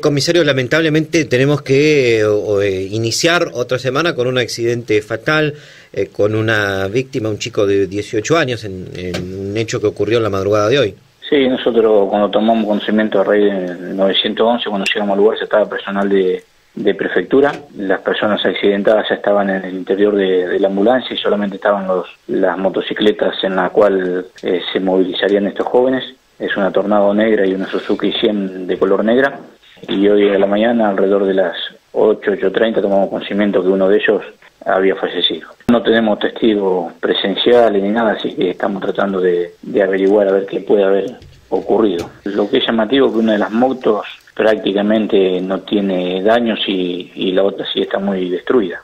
Comisario, lamentablemente tenemos que eh, iniciar otra semana con un accidente fatal, eh, con una víctima, un chico de 18 años, en, un hecho que ocurrió en la madrugada de hoy. Sí, nosotros cuando tomamos conocimiento raíz del 911, cuando llegamos al lugar, se estaba personal de, prefectura, las personas accidentadas ya estaban en el interior de, la ambulancia y solamente estaban los, las motocicletas en la cual eh, se movilizarían estos jóvenes. Es una Tornado negra y una Suzuki 100 de color negra y hoy a la mañana, alrededor de las 8, 8.30, tomamos conocimiento que uno de ellos había fallecido. No tenemos testigos presenciales ni nada, así que estamos tratando de, averiguar a ver qué puede haber ocurrido. Lo que es llamativo es que una de las motos prácticamente no tiene daños y, y la otra sí está muy destruida.